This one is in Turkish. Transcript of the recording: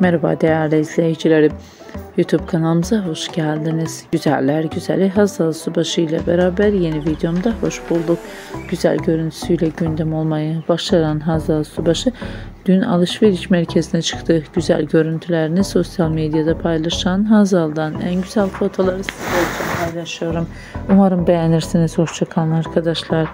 Merhaba değerli izleyicilerim. YouTube kanalımıza hoş geldiniz. Güzeller güzeli Hazal Subaşı ile beraber yeni videomda hoş bulduk. Güzel görüntüsüyle gündem olmayı başaran Hazal Subaşı dün alışveriş merkezine çıktı. Güzel görüntülerini sosyal medyada paylaşan Hazal'dan en güzel fotoları sizler için paylaşıyorum. Umarım beğenirsiniz. Hoşçakalın arkadaşlar.